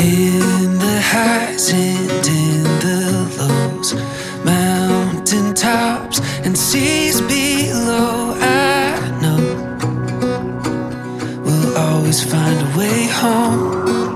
In the highs and in the lows, mountain tops and seas below, I know we'll always find a way home.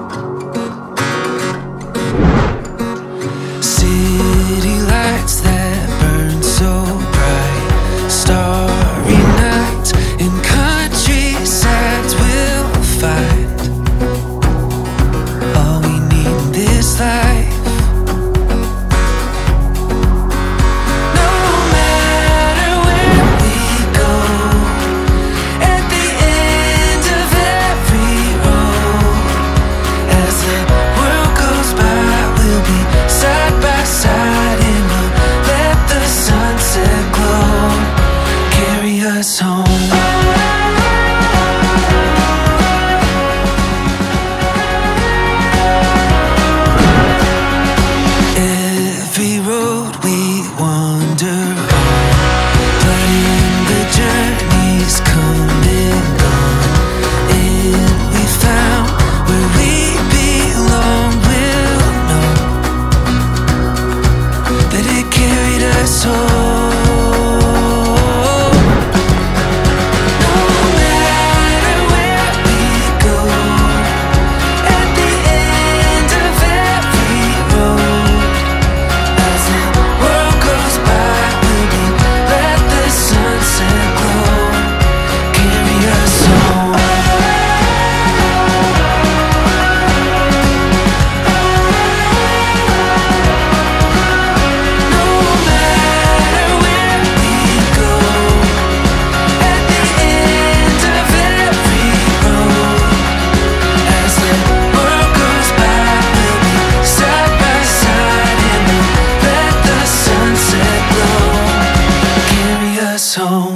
home.